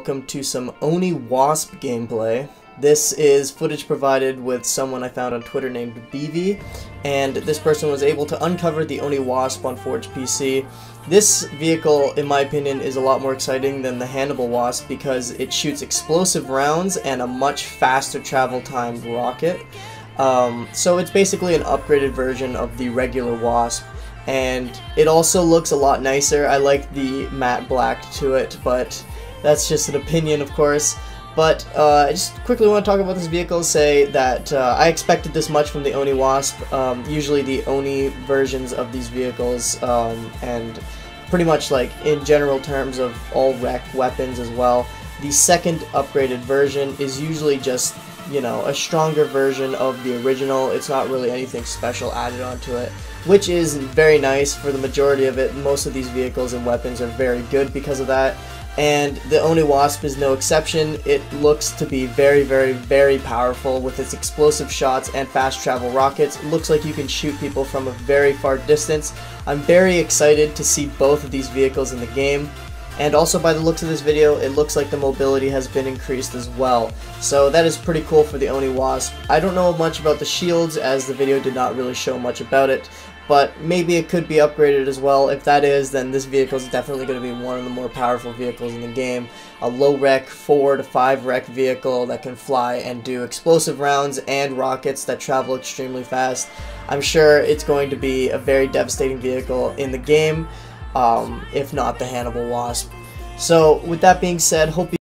Welcome to some Oni Wasp gameplay. This is footage provided with someone I found on Twitter named BV, and this person was able to uncover the Oni Wasp on Forge PC. This vehicle, in my opinion, is a lot more exciting than the Hannibal Wasp because it shoots explosive rounds and a much faster travel time rocket. Um, so it's basically an upgraded version of the regular Wasp and it also looks a lot nicer. I like the matte black to it, but that's just an opinion, of course. But uh, I just quickly want to talk about this vehicle, say that uh, I expected this much from the Oni Wasp. Um, usually the Oni versions of these vehicles, um, and pretty much like in general terms of all REQ weapons as well, the second upgraded version is usually just, you know, a stronger version of the original. It's not really anything special added onto it, which is very nice for the majority of it. Most of these vehicles and weapons are very good because of that and the Oni Wasp is no exception. It looks to be very, very, very powerful with its explosive shots and fast travel rockets. It looks like you can shoot people from a very far distance. I'm very excited to see both of these vehicles in the game. And also by the looks of this video, it looks like the mobility has been increased as well. So that is pretty cool for the Oni Wasp. I don't know much about the shields as the video did not really show much about it, but maybe it could be upgraded as well. If that is, then this vehicle is definitely going to be one of the more powerful vehicles in the game. A low REQ, 4 to 5 REQ vehicle that can fly and do explosive rounds and rockets that travel extremely fast. I'm sure it's going to be a very devastating vehicle in the game um, if not the Hannibal Wasp. So with that being said, hope you